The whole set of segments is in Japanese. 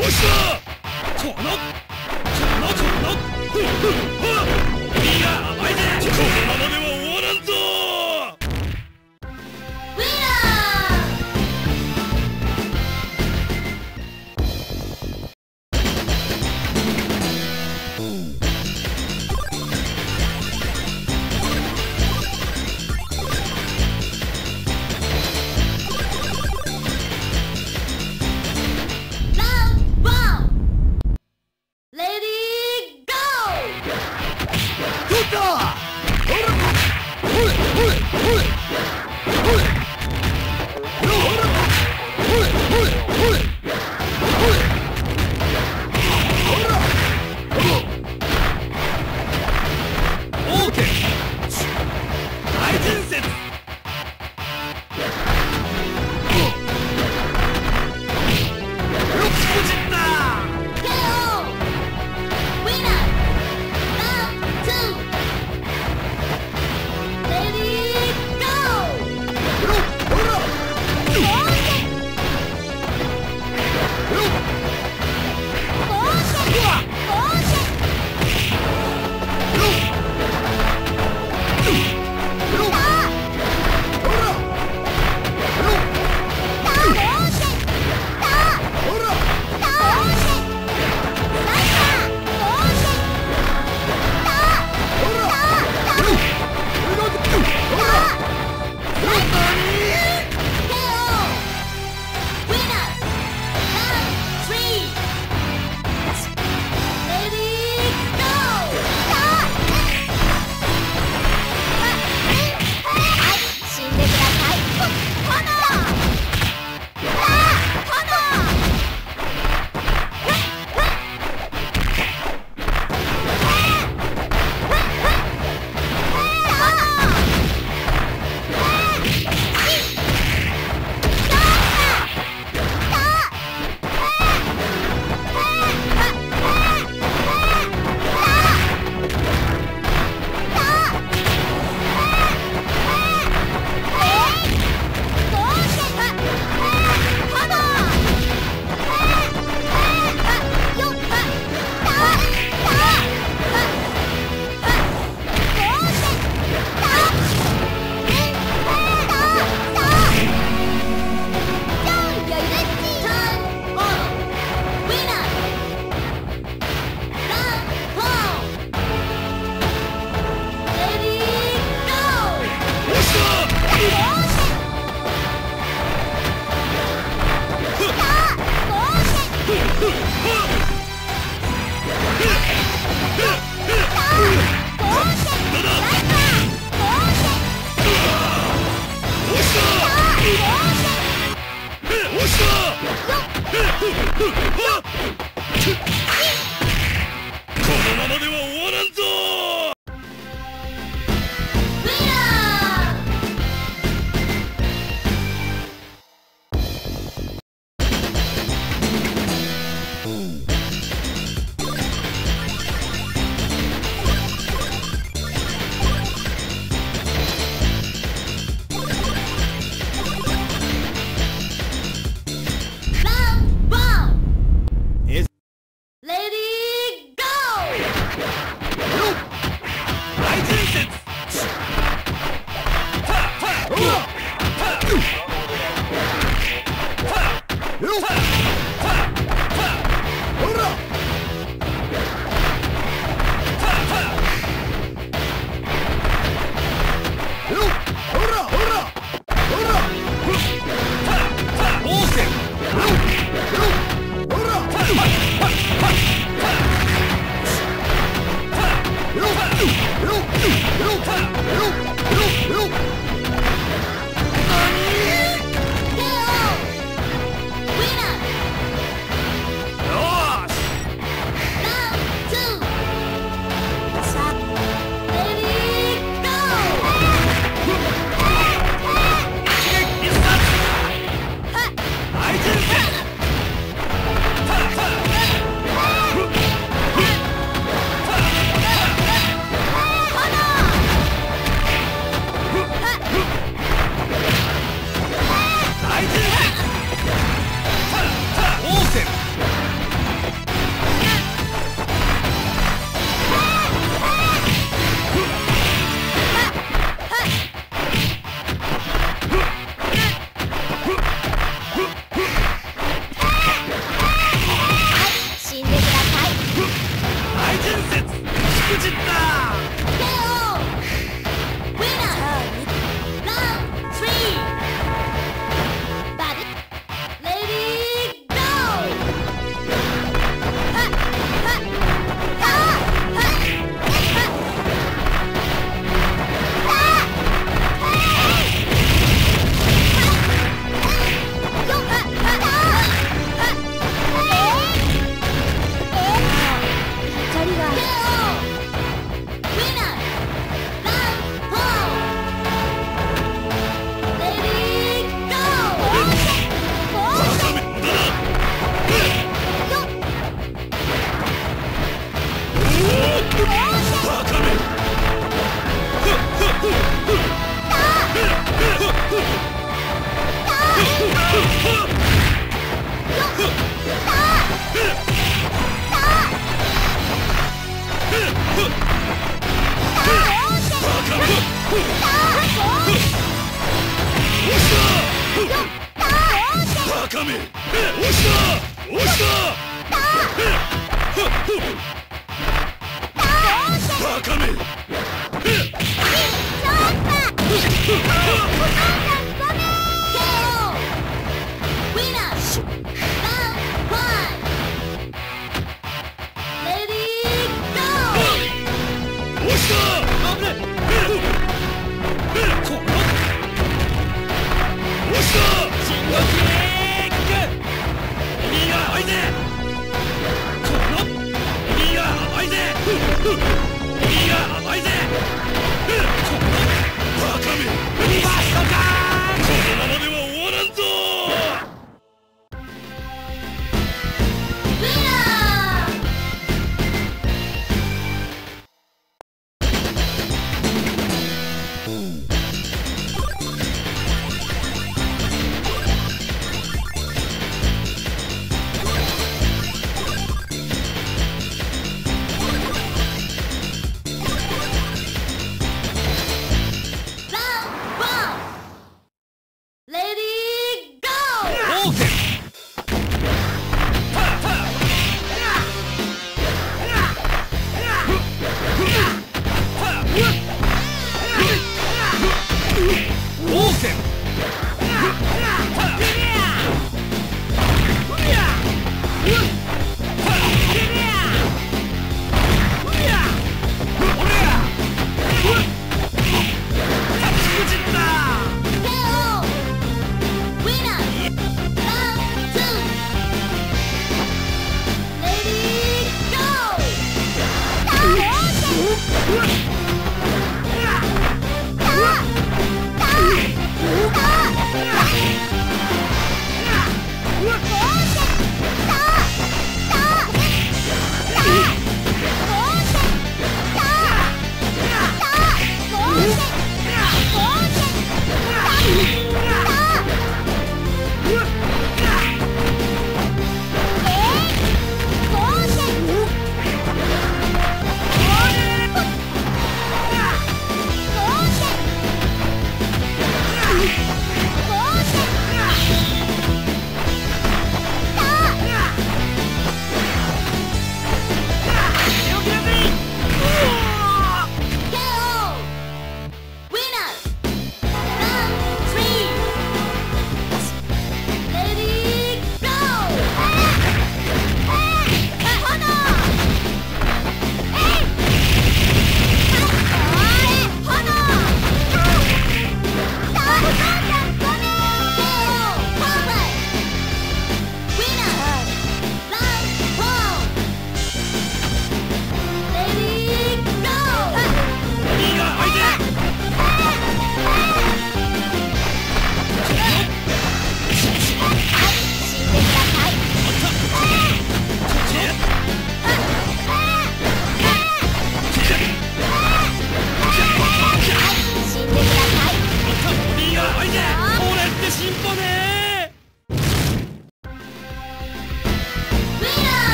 押した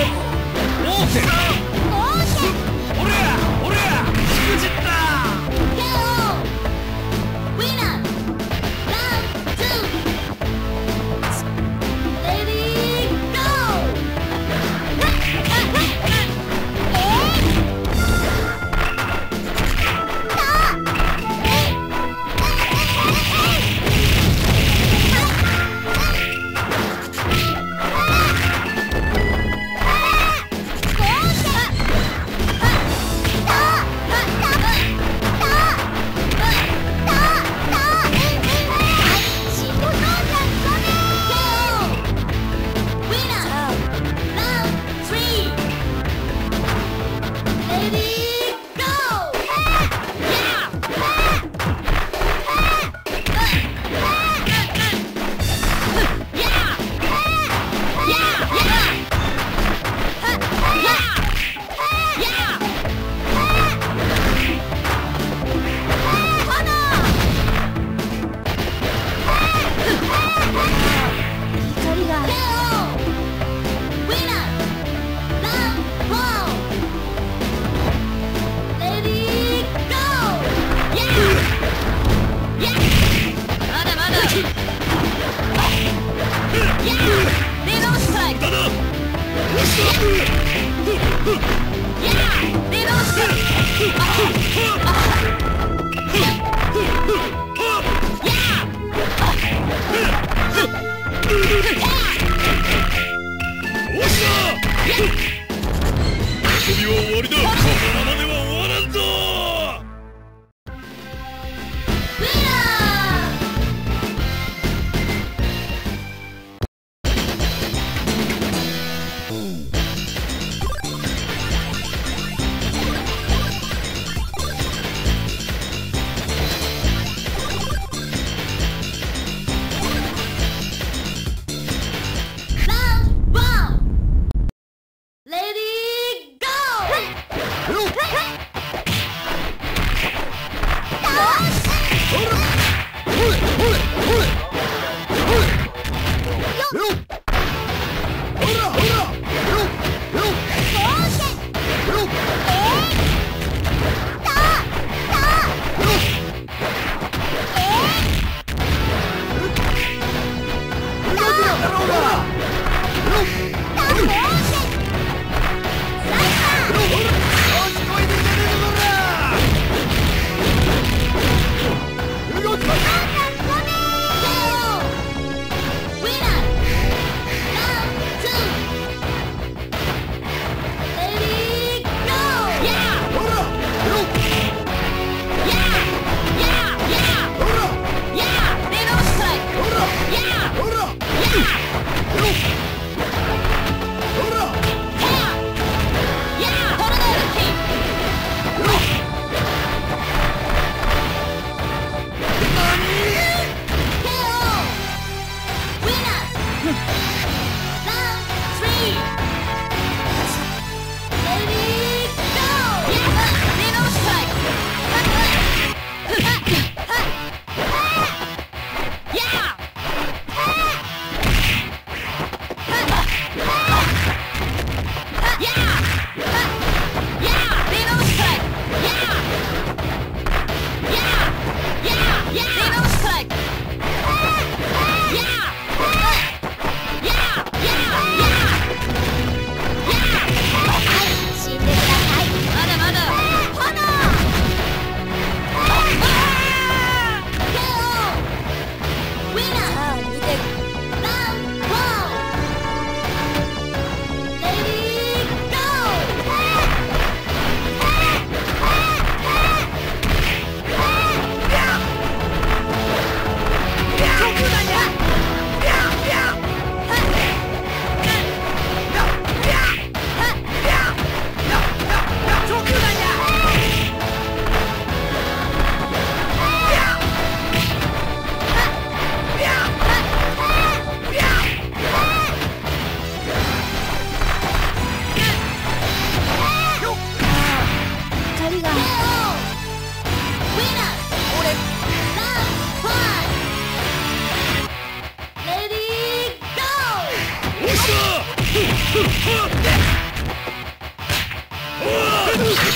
王手王手俺や俺やしくじっ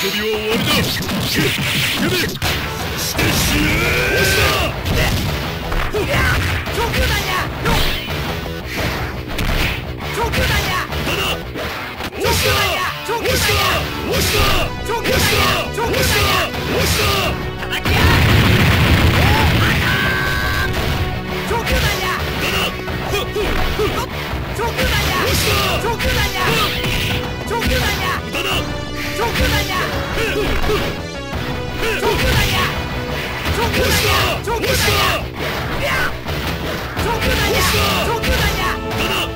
終わりだけけでして死ね押したいや長空弾や長空弾やだ押した押した押した押した押した押した叩きや長空弾やた長空弾や長空弾やだな長空弾やふっふっふっ長空弾や長空弾やた長空弾押したやいや長空弾や押した長空弾やだ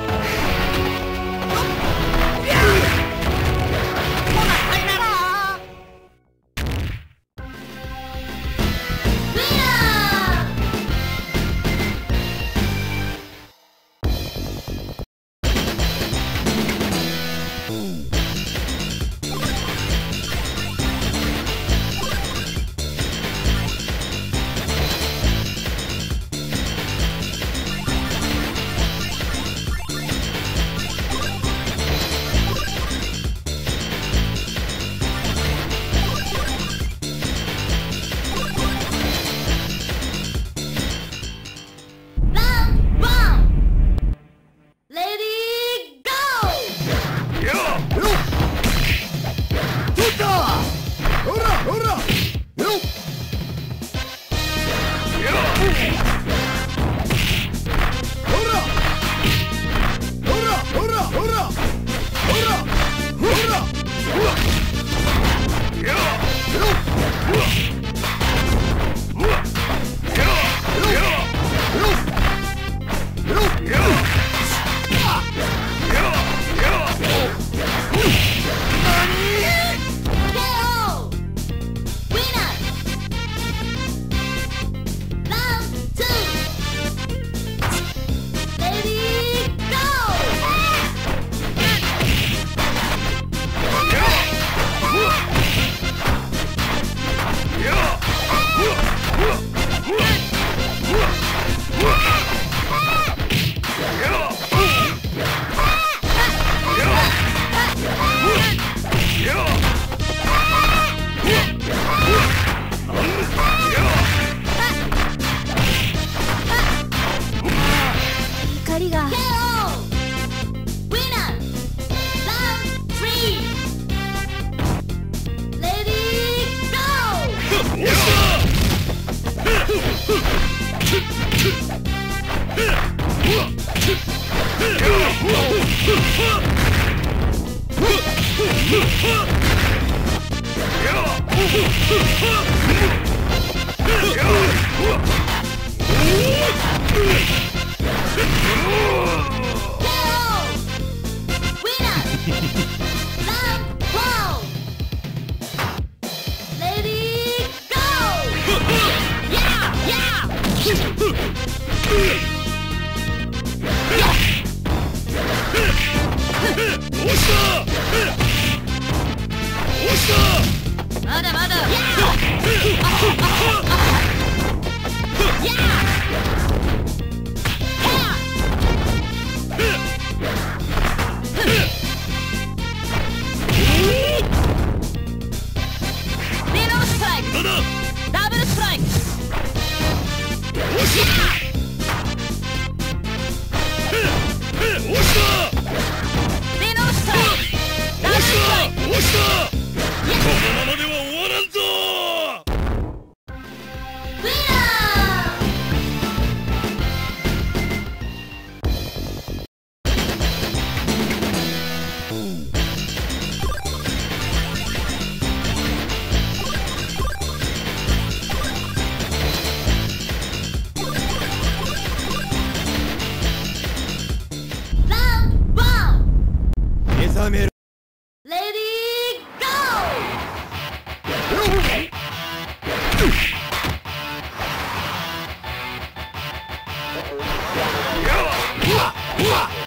うわっ